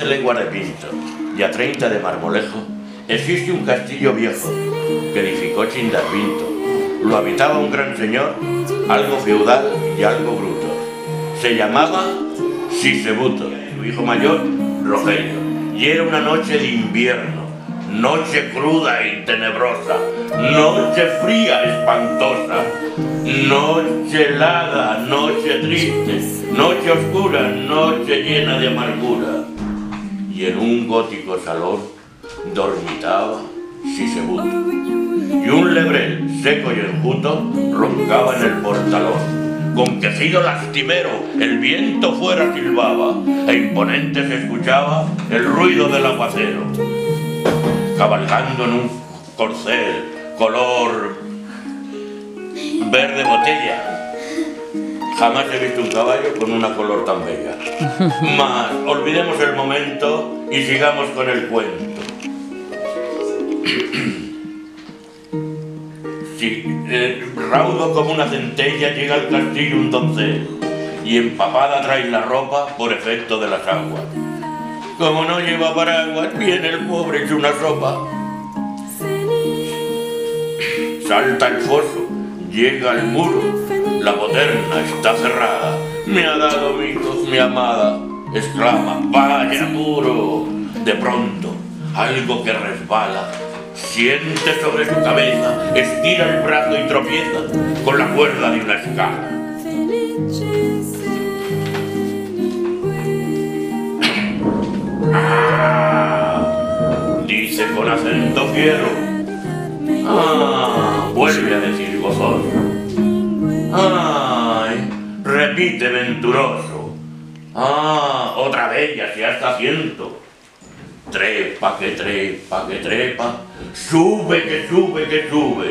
de legua de Pinto y a 30 de Marmolejo existe un castillo viejo que edificó Chindarbinto. Lo habitaba un gran señor, algo feudal y algo bruto. Se llamaba Sisebuto, su hijo mayor, Rogelio. Y era una noche de invierno, noche cruda y tenebrosa, noche fría, espantosa, noche helada, noche triste, noche oscura, noche llena de amargura. Y en un gótico salón dormitaba Sisebuto. Y un lebrel seco y enjuto roncaba en el portalón. Con quejido lastimero el viento fuera silbaba e imponente se escuchaba el ruido del aguacero. Cabalgando en un corcel color verde botella. Jamás he visto un caballo con una color tan bella. Mas olvidemos el momento y sigamos con el cuento. Sí, eh, raudo como una centella llega al castillo un doncel y empapada trae la ropa por efecto de las aguas. Como no lleva paraguas, viene el pobre hecho una sopa. Salta el foso, llega al muro, la boterna está cerrada. Me ha dado hijos mi amada, exclama, vaya muro. De pronto, algo que resbala siente sobre su cabeza, estira el brazo y tropieza con la cuerda de una escala. Ah, dice con acento fiero. Ah, vuelve a decir gozoso. Ay, repite venturoso. Ah, otra vez ya se hasta ciento. Trepa que trepa que trepa, sube que sube que sube.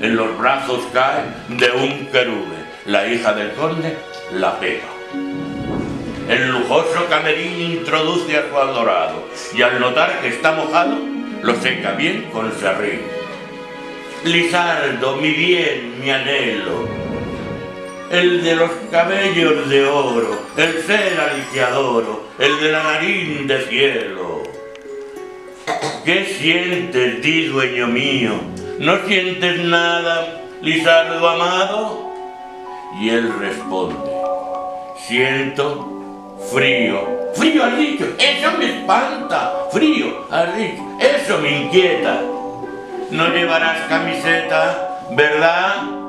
En los brazos cae de un querube, la hija del conde, la Pepa. El lujoso camerín introduce a su adorado y al notar que está mojado, lo seca bien con serrín. Lizardo, mi bien, mi anhelo, el de los cabellos de oro, el ser aliciadoro, el de la nariz de cielo. ¿Qué sientes, di dueño mío? ¿No sientes nada, Lizardo amado? Y él responde, siento frío. Frío has dicho, eso me espanta. Frío has dicho, eso me inquieta. No llevarás camiseta, ¿verdad?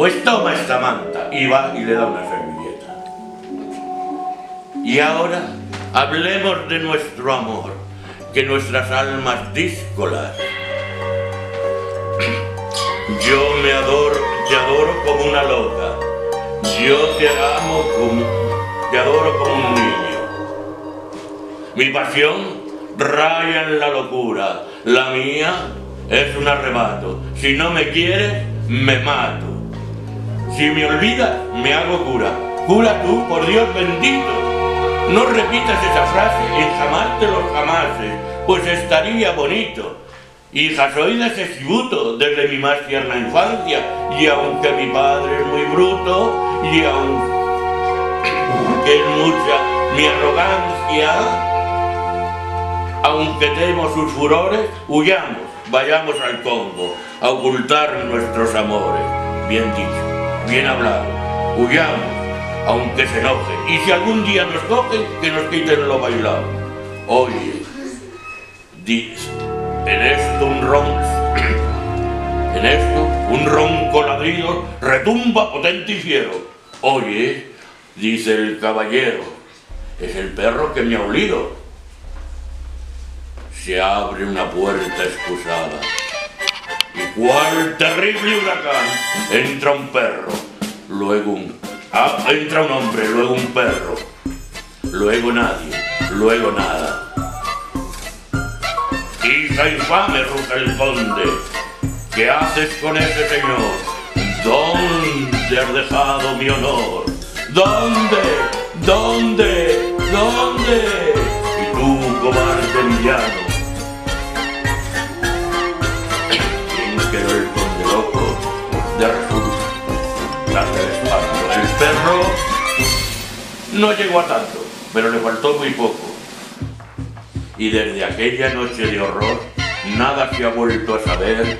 Pues toma esta manta. Y va y le da una servilleta. Y ahora hablemos de nuestro amor, que nuestras almas díscolas. Yo me adoro, te adoro como una loca. Yo te amo como, te adoro como un niño. Mi pasión raya en la locura. La mía es un arrebato. Si no me quieres, me mato. Si me olvidas, me hago cura. Cura tú, por Dios bendito. No repitas esa frase en jamás de los jamases, pues estaría bonito. Hija, soy de ese tributo desde mi más tierna infancia, y aunque mi padre es muy bruto, y aunque es mucha mi arrogancia, aunque temo sus furores, huyamos, vayamos al Congo, a ocultar nuestros amores. Bien dicho, bien hablado, huyamos, aunque se enoje, y si algún día nos cogen, que nos quiten lo bailado. Oye, en esto un ronco, en esto un ronco ladrido retumba potente y fiero. Oye, dice el caballero, es el perro que me ha olido. Se abre una puerta excusada. Y cuál terrible huracán entra un perro, luego un... Ah, entra un hombre, luego un perro, luego nadie, luego nada. Hija infame, ruja el conde, ¿qué haces con ese señor? ¿Dónde has dejado mi honor? ¿Dónde? ¿Dónde? ¿Dónde? Y tú, cobarde villano. No llegó a tanto. pero le faltó muy poco. Y desde aquella noche de horror, nada se ha vuelto a saber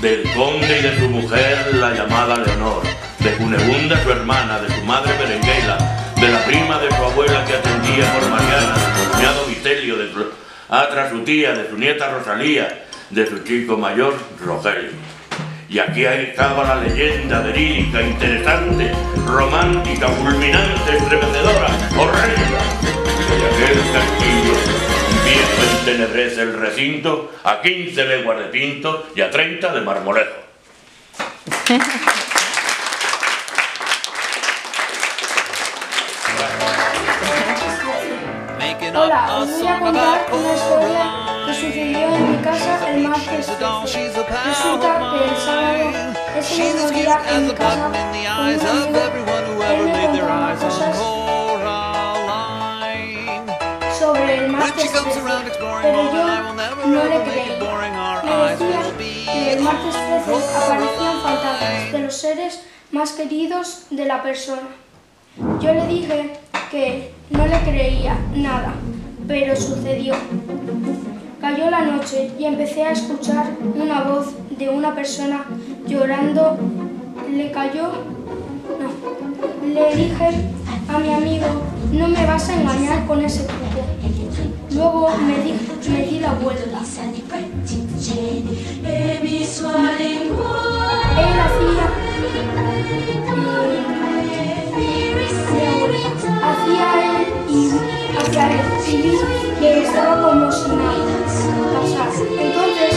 del conde y de su mujer, la llamada Leonor, de Cunegunda, su hermana, de su madre Berenguela, de la prima de su abuela que atendía por Mariana, de su cuñado Vitelio, de su atra su tía, de su nieta Rosalía, de su chico mayor Rogelio. Y aquí estaba la leyenda verídica, interesante, romántica, fulminante, estremecedora, horrenda, de aquel castillo viejo entenebrece el recinto a 15 leguas de Pinto y a 30 de Marmolejo. Hola, os voy a contar una historia que sucedió en mi casa el martes 13. Resulta que el sábado, ese mismo día, en mi casa, con un amigo, él me contó unas cosas sobre el martes 13, pero yo no le creí. Me decía que el martes 13 aparecían fantasmas de los seres más queridos de la persona. Yo le dije que no le creía nada, pero sucedió. Cayó la noche y empecé a escuchar una voz de una persona llorando. Le cayó... No. Le dije a mi amigo, no me vas a engañar con ese truco. Luego me di, me di la vuelta. Él hacía... Hacía él y hacia él y vi que estaba como si nada pasara. Entonces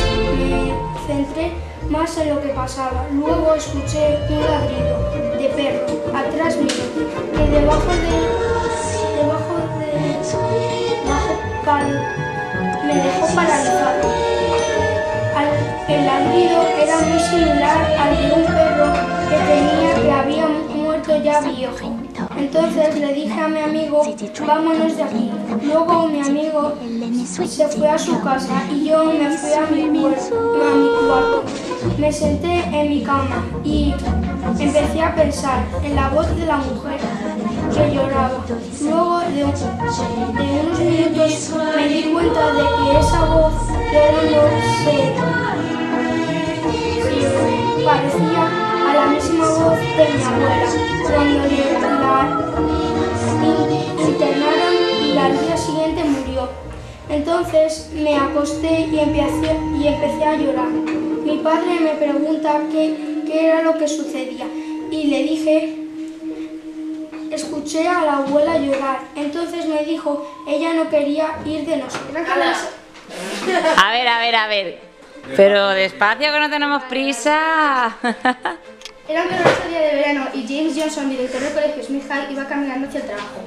centré más en lo que pasaba. Luego escuché un ladrido de perro atrás mío, que debajo de... debajo de... me dejó paralizado. Al- el ladrido era muy similar al de un perro que tenía que había muerto ya viejo. Entonces le dije a mi amigo, vámonos de aquí. Luego mi amigo se fue a su casa y yo me fui a mi, a mi cuarto. Me senté en mi cama y empecé a pensar en la voz de la mujer que lloraba. Luego de unos minutos me di cuenta de que esa voz llorando se, se parecía a la misma voz de mi abuela cuando le internaron y al día siguiente murió. Entonces me acosté y empecé, y empecé a llorar. Mi padre me pregunta qué, qué era lo que sucedía y le dije, escuché a la abuela llorar. Entonces me dijo, ella no quería ir de nosotros. A ver, a ver, a ver. Pero despacio que no tenemos prisa. Era un caluroso día de verano y James Johnson, director del colegio Smith High, iba caminando hacia el trabajo.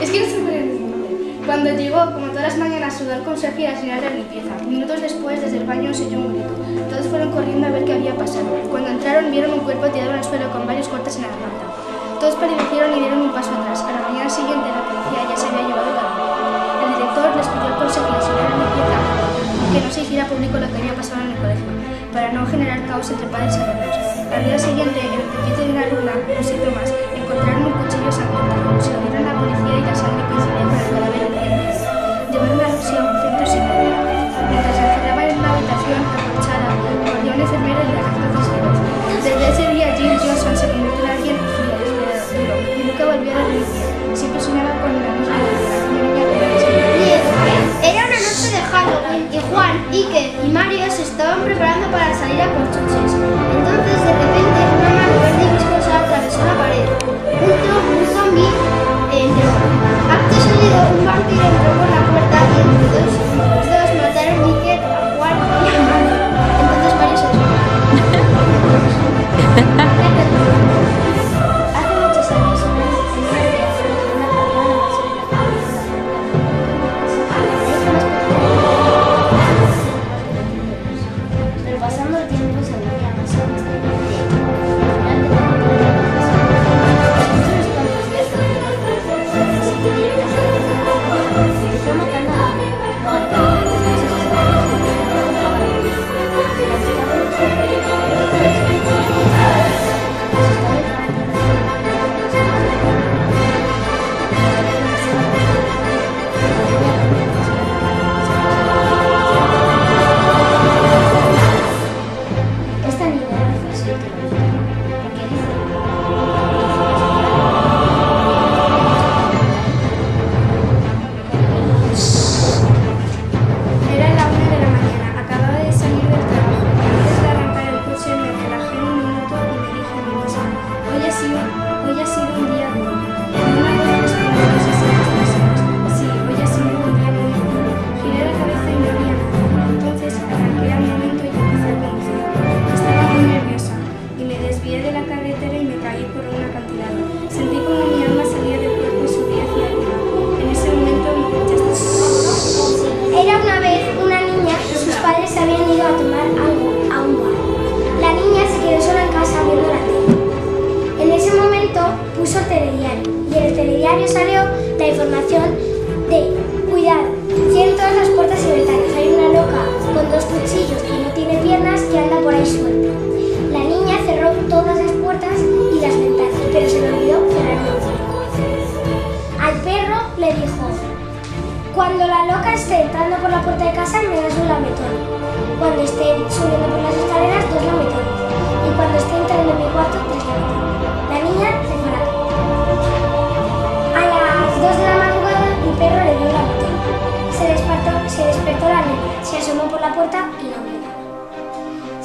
Es que no se puede. Cuando llegó, como todas las mañanas, sudó el consejo y la señal de limpieza. Minutos después, desde el baño se oyó un grito. Todos fueron corriendo a ver qué había pasado. Cuando entraron, vieron un cuerpo tirado en el suelo con varios cortes en la garganta. Todos palidecieron y dieron un paso atrás. A la mañana siguiente, la policía ya se había llevado el cadáver. El director les pidió al consejo la señora de limpieza que no se hiciera público lo que había pasado en el colegio, para no generar caos entre padres y alumnos. Al día siguiente, en el pupitre de una alumna, un siglo más, encontraron un cuchillo sangrento. Se lo dieron a la policía y la sangre coincidía con el cadáver diente. Llevaron a Lucy a un centro psiquiátrico. Mientras se encerraban en una habitación acolchada, corrió un enfermero y le arrastró tejidos. Desde ese día, Jim Johnson se convirtió en alguien frío, duro, y nunca volvió a dormir bien. Siempre soñaba con la y Juan, Iker y Mario se estaban preparando para salir a por chuches. Entonces, de repente, una mano verde y viscosa atravesó la pared. Zo- un zombie entró. Acto seguido, un vampiro entró por la puerta y entre dos,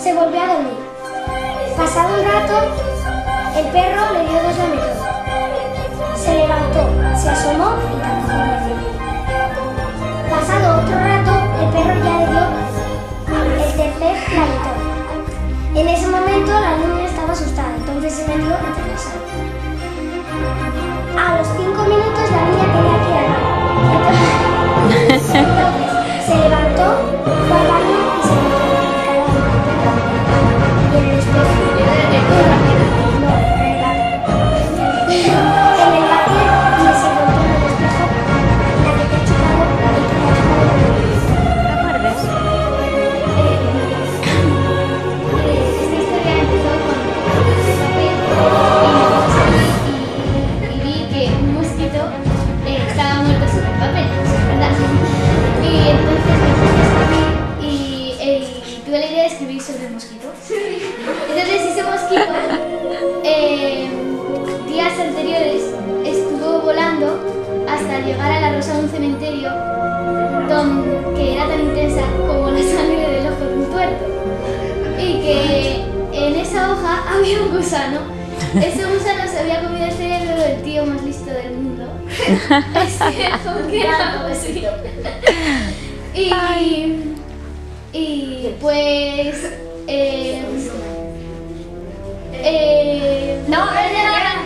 Se volvió a dormir. Pasado un rato, el perro le dio dos lametones. Se levantó, se asomó y tampoco. Pasado otro rato, el perro ya le dio el tercer lametón. En ese momento la niña estaba asustada, entonces se metió entre la sala. Y, y pues... eh, eh, No, de,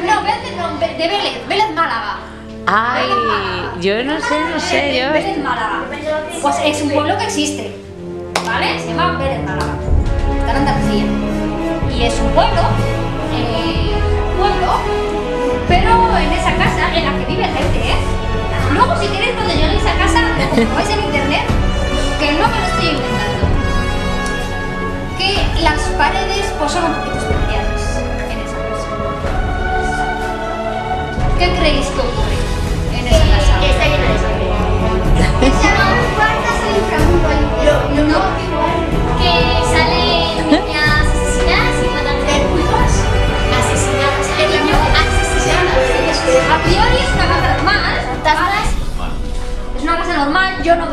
no, Vélez no, de Vélez, Vélez Málaga. Ay, yo no sé, no sé, yo... Vélez Málaga. Pues es un pueblo que existe, ¿vale? Se llama Vélez Málaga. Está en Andalucía. Y es un pueblo, eh, pueblo, pero en esa casa en la que vive gente, ¿eh? Luego, si queréis, cuando lleguéis a casa, lo comprobáis en internet, que no me lo estoy inventando. Que las paredes pues son un poquito especiales en esa casa. ¿Qué creéis que ocurre en esa casa? Está llena de sangre.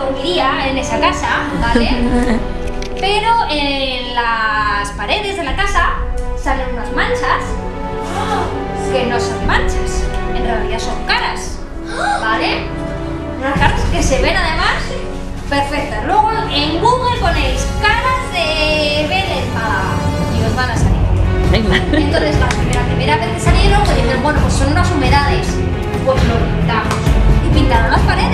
Dormiría en esa casa, ¿vale? Pero en las paredes de la casa salen unas manchas que no son manchas, en realidad son caras, ¿vale? Unas caras que se ven además perfectas. Luego en Google ponéis caras de Vélez y os van a salir. Entonces, la primera, primera vez que salieron, pues bueno, pues son unas humedades. Pues lo pintamos. Y pintaron las paredes.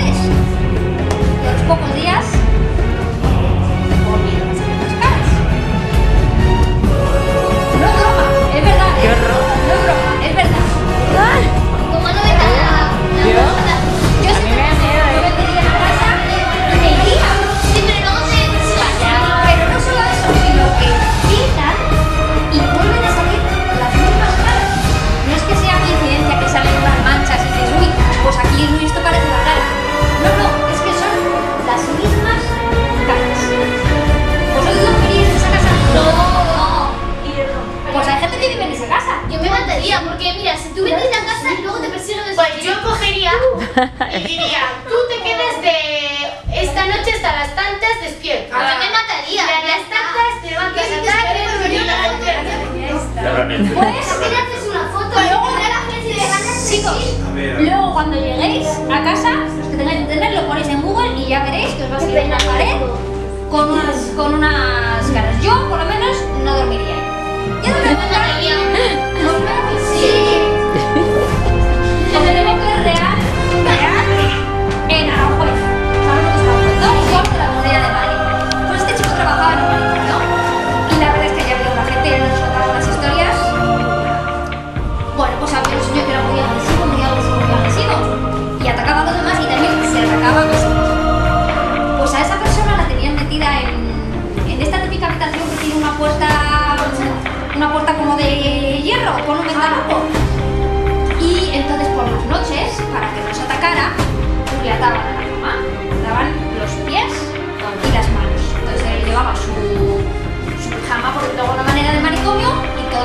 y diría, tú te quedes de esta noche hasta las tantas despierto. A mí me mataría. Y a las tantas te levantas a. Pues, Así le haces una foto y luego te la gente de ganas chicos, luego cuando lleguéis a casa, los que tengáis internet lo ponéis en Google y ya veréis que os va a salir una pared con unas, con unas caras. Yo, por lo menos, no dormiría ahí. Yo no me mataría.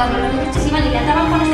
la mujer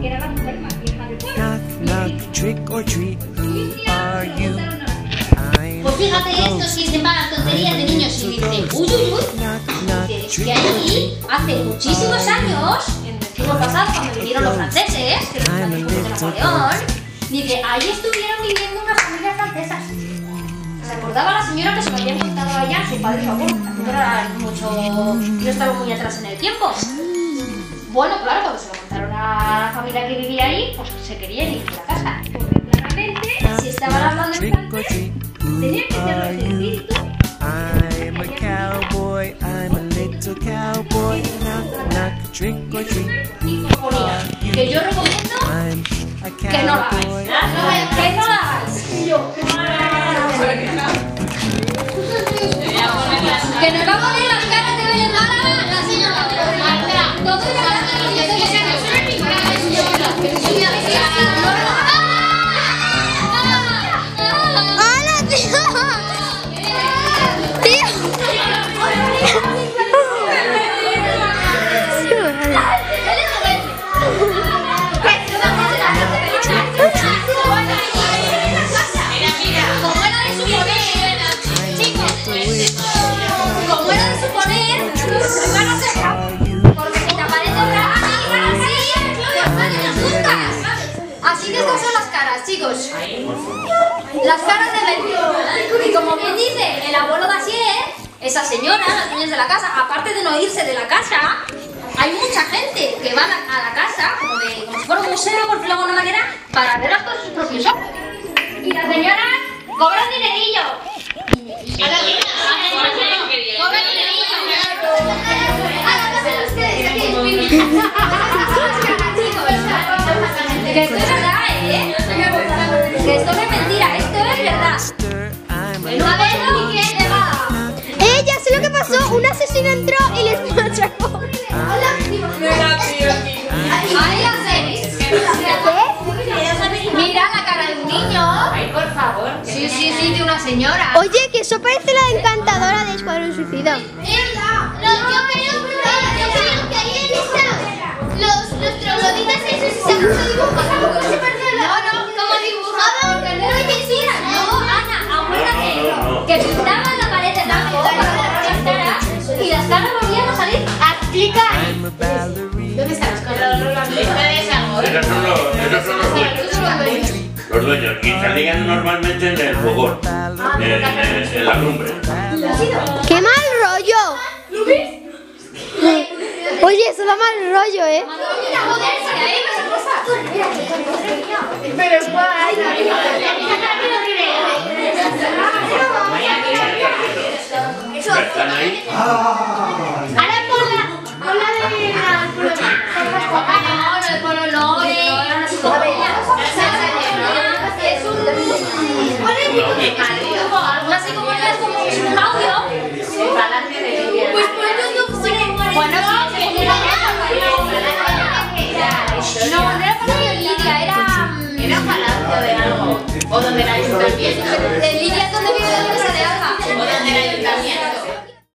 que era la super más vieja del pueblo. Pues fíjate esto si es de malas tonterías de niños y dice, uy, uy, uy. Que allí, hace muchísimos años, en el siglo pasado, cuando vinieron los franceses, que los Napoleón, dice, ahí estuvieron viviendo unas familias francesas. Se acordaba la señora que se lo había contado allá, su padre y su abuelo. Mucho, no estaba muy atrás en el tiempo. Bueno, claro, cuando se lo contaron a la familia que vivía ahí, pues se querían ir de la casa. Porque claramente, si estaban hablando en tenía que ser el espíritu. A little cowboy, knock, knock, drink or drink. Que yo recomiendo que no la hagáis. Que ah, no que no la hagáis. Que Las caras de Belén. Y como bien dice el abuelo Dacier, esa señora, las niñas de la casa, aparte de no irse de la casa, hay mucha gente que va a la, la casa, como, de, como si fuera un museo, por decirlo de alguna manera, para ver las cosas sus propios ojos. Y las señoras cobran dinerillo. A cobran dinerillo. Que esto es verdad, ¿eh? Que esto no es mentira, esto es verdad. A ver, ¿y qué te va? Eh, ya sé lo que pasó. Un asesino entró y les machacó. Ahí la seis. Mira la cara de un niño. Ay, por favor. Sí, sí, sí, de una señora. Oye, que eso parece la encantadora de Escuadrón Suicida. No, yo creo, yo creo que ahí. Los, los trogloditas esos se han dibujos. Que pintaban la pared de blanco para las caras y las caras volvían a salir. Explica. I'm a ballerina. ¿Dónde están los colores? algo. Esos son los, esos son los dueños. Los dueños. Y salían normalmente en el fogón. En, en- en la lumbre. ¡Qué mal rollo! Oye, eso da mal rollo, ¿eh? Pero ¿cuál? Están ahí. Ahora pon la, pon la de la prueba. No, no, el polo no, eh. Es un... Algo así como es como un audio. Pues pon YouTube Bueno, sí, Lidia. No, no era Palacio de Lidia, era... Era Palacio de algo. O donde era el ayuntamiento. El Lidia es donde vive la empresa de Alba. O donde era el ayuntamiento.